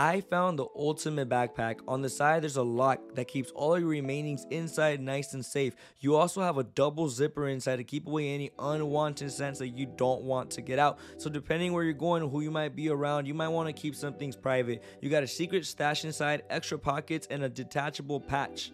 I found the ultimate backpack. On the side, there's a lock that keeps all your remainings inside nice and safe. You also have a double zipper inside to keep away any unwanted scents that you don't want to get out. So depending where you're going, who you might be around, you might want to keep some things private. You got a secret stash inside, extra pockets, and a detachable patch